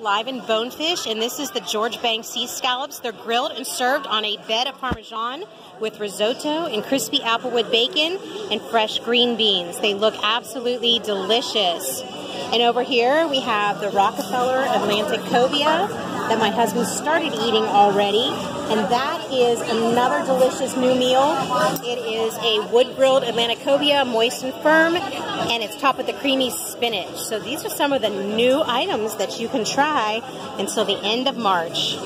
Live and bonefish, and this is the Georges Bank sea scallops. They're grilled and served on a bed of Parmesan with risotto and crispy applewood bacon and fresh green beans. They look absolutely delicious. And over here we have the Rockefeller Atlantic cobia that my husband started eating already. And that is another delicious new meal. It is a wood-grilled Atlantic cobia, moist and firm, and it's topped with the creamy spinach. So these are some of the new items that you can try until the end of March.